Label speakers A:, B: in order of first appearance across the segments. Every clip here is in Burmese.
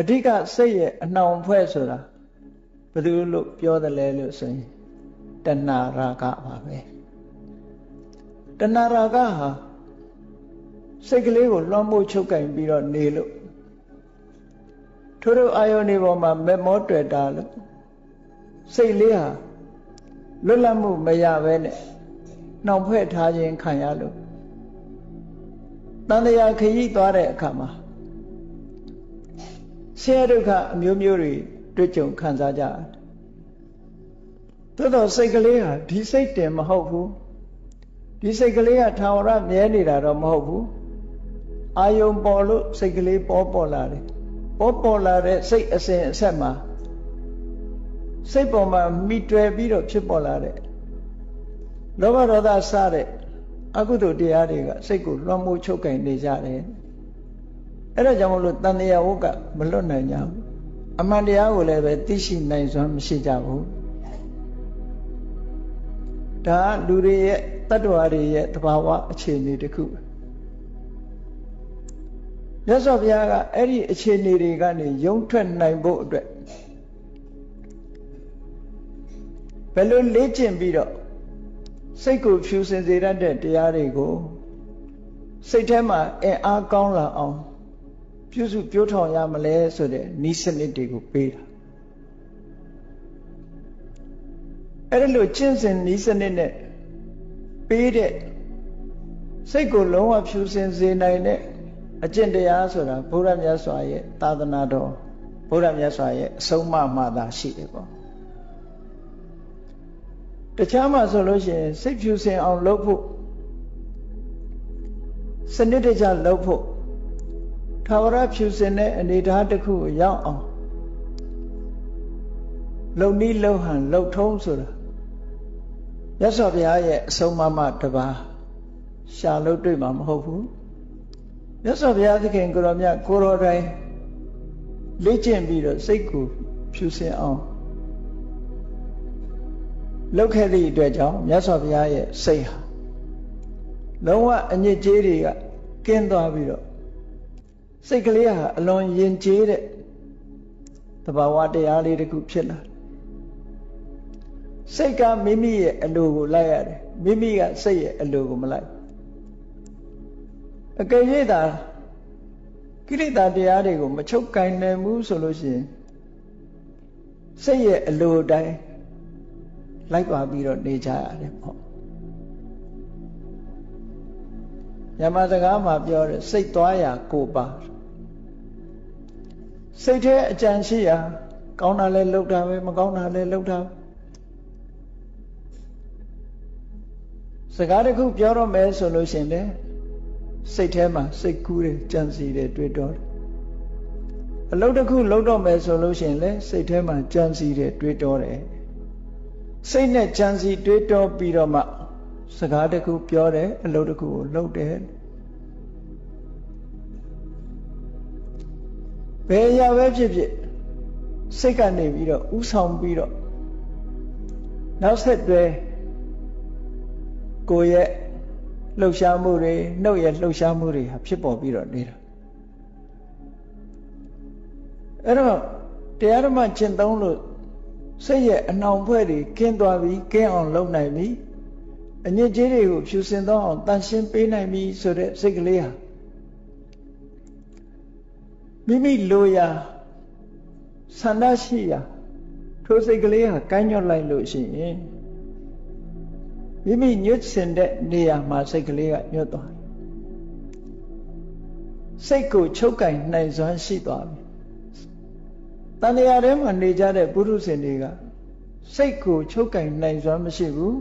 A: အဓိကစိတ်ရဲ့အနှောင်ဖွဲ့ဆိုတာဘယ်သူလို့ပြောတယ်လဲလို့ဆိုရင်တဏှာရာဂပါပဲတဏှာရာဂဟာစိတ်ကလေးကိုလွှမ်းမိုးချုပ်ကင်ပြီးတော့နေလို့ထို့ထို့အာယုန်ဒီပေါ်မှာမမောတွေ့တာလို့စိတ်လေးဟာလွတ်လပ်မှုမရဘဲနဲ့နှောင်ဖွဲ့ထားခြင်းခံရလို့တန်တရားခရီးသွားတဲ့အခါမှာ ဆင်းရဲဒုက္ခအမျိုးမျိုးတွေတွေ့ကြုံခံစားကြတယ်သို့တော့စိတ်ကလေးဟာဒီစိတ်တင်မဟုတ်ဘူးဒီစိတ်ကလေးကထာဝရမြဲနေတာတော့မဟုတ်ဘူးအာယုံပေါ်လို့စိတ်ကလေးပေါ်ပေါ်လာတယ်ပေါ်ပေါ်လာတဲ့စိတ်အစဉ်အဆက်မှာစိတ်ပေါ်မှာမိတွယ်ပြီးတော့ဖြစ်ပေါ်လာတဲ့လောဘဒေါသစတဲ့အကုသိုလ်တရားတွေကစိတ်ကိုလွှမ်းမိုးချုပ်ကင်နေကြတယ် အဲ့ဒါကြောင့်မလို့တန်တရားဝုတ်ကမလွတ်နိုင်ကြဘူးအမှန်တရားကိုလည်းပဲသိရှိနိုင်စွမ်းမရှိကြဘူးဒါလူတွေရဲ့တတ္တဝါတွေရဲ့သဘာဝအခြေအနေတစ်ခုမြတ်စွာဘုရားကအဲ့ဒီအခြေအနေတွေကနေယုံထွက်နိုင်ဖို့အတွက်ဘယ်လိုလေ့ကျင့်ပြီးတော့စိတ်ကိုဖြူစင်စေတတ်တဲ့တရားတွေကိုစိတ်ထဲမှာအင်အားကောင်းလာအောင် ပြုစုပြောထောင်ရမလဲဆိုတဲ့ဤစနစ်တွေကိုပေးတာအဲ့ဒါလို့ကျင့်စဉ်ဤစနစ်နဲ့ပေးတဲ့စိတ်ကိုလုံးဝဖြူစင်စေနိုင်တဲ့အကျင့်တရားဆိုတာဘုရားမြတ်စွာရဲ့သာသနာတော်ဘုရားမြတ်စွာရဲ့အဆုံးအမမှသာရှိတယ်ပေါ့တခြားမှာဆိုလို့ရှိရင်စိတ်ဖြူစင်အောင်လုပ်ဖို့စနစ်တကျလုပ်ဖို့ ထာဝရဖြူစင်တဲ့အနေအထားတစ်ခုကိုရောက်အောင်လုံနီးလုံဟန်လုံထုံးဆိုတာရသော်ဘုရားရဲ့အဆုံးအမတပါးရှာလို့တွေ့မှာမဟုတ်ဘူးရသော်ဘုရားသခင်ကိုရောမြတ်ကိုရောတိုင်းလေ့ကျင့်ပြီးတော့စိတ်ကိုဖြူစင်အောင်လုပ်ခဲ့သည့်အတွက်ကြောင့်မြတ်စွာဘုရားရဲ့စိတ်ဟာလုံးဝအညစ်အကြေးတွေကကင်းသွားပြီးတော့ စိတ်ကလေးဟာအလွန်ယဉ်ကျေးတဲ့သဘာဝတရားလေးတစ်ခုဖြစ်လာစိတ်ကမိမိရဲ့အလိုကိုလိုက်ရတယ်မိမိကစိတ်ရဲ့အလိုကိုမလိုက်အကယ်၍သာကိလေသာတရားတွေကိုမချုပ်ကင်နိုင်ဘူးဆိုလို့ရှိရင်စိတ်ရဲ့အလိုတိုင်းလိုက်ပါပြီးတော့နေကြရတယ်ပေါ့ ညမစကားမှာပြောတယ်စိတ်သွားရာကိုပါစိတ်ထဲအကြံရှိရာကောင်းတာလဲလှုပ်တာပဲမကောင်းတာလဲလှုပ်တာစကားတစ်ခုပြောတော့မယ်ဆိုလို့ရှင်လေစိတ်ထဲမှာစိတ်ကူးတယ်ကြံစီတယ်တွေးတော့တယ်အလုပ်တစ်ခုလုပ်တော့မယ်ဆိုလို့ရှင်လေစိတ်ထဲမှာကြံစီတယ်တွေးတော့တယ်စိတ်နဲ့ကြံစီတွေးတောပြီးတော့မှ စကားတစ်ခုပြောတယ်အလုပ်တစ်ခုကိုလုပ်တယ်ဘယ်ရပဲဖြစ်ဖြစ်စိတ်ကနေပြီးတော့ဥဆောင်ပြီးတော့နောက်ဆက်တွဲကိုရဲ့လှုပ်ရှားမှုတွေနှုတ်ရဲ့လှုပ်ရှားမှုတွေဟာဖြစ်ပေါ်ပြီးတော့နေတာအဲ့တော့တရားဓမ္မကျင့်သုံးလို့စိတ်ရဲ့အနှောင်ဖွဲ့တွေကင်းသွားပြီကင်းအောင်လုပ်နိုင်ပြီ အညစ်အကြေးတွေကိုဖြူစင်သောအောင်တန်ရှင်းပေးနိုင်ပြီဆိုတဲ့စိတ်ကလေးဟာမိမိလိုရာဆန္ဒရှိရာထိုစိတ်ကလေးဟာကိုင်းညွတ်လိုက်လို့ရှိရင်မိမိညွတ်စင်တဲ့နေရာမှာစိတ်ကလေးကညွတ်သွားတယ်စိတ်ကိုချုပ်ကင်နိုင်စွမ်းရှိသွားပြီတန်တရားထဲမှာနေကြတဲ့ပုရုษင်တွေကစိတ်ကိုချုပ်ကင်နိုင်စွမ်းမရှိဘူး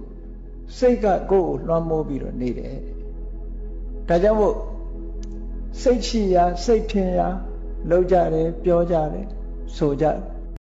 A: စိတ်ကကိုယ်ကိုလွှမ်းမိုးပြီးတော့နေတယ်ဒါကြောင့်မို့စိတ်ရှိရာစိတ်ထင်ရာလောက်ကြတယ်ပြောကြတယ်ဆိုကြတယ်